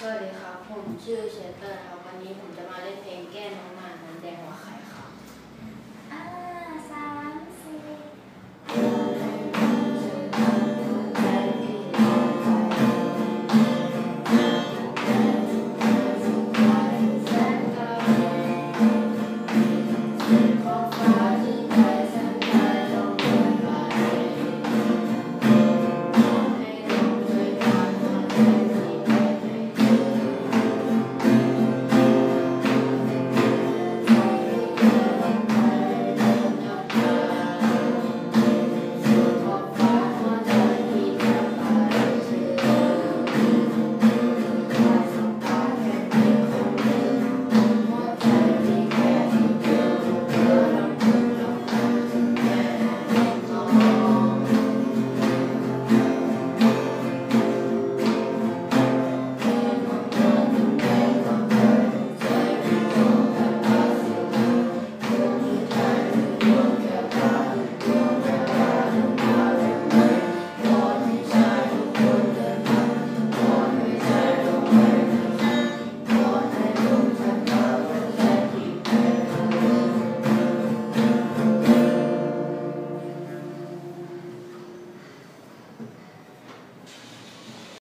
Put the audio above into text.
สวัสดีครับ ผมชื่อเชสเตอร์ครับ วันนี้ผมจะมาเล่นเพลงแก้น้องหมาน้ำแดงหัวไข่ครับ อ่าสามสี่ Thank you.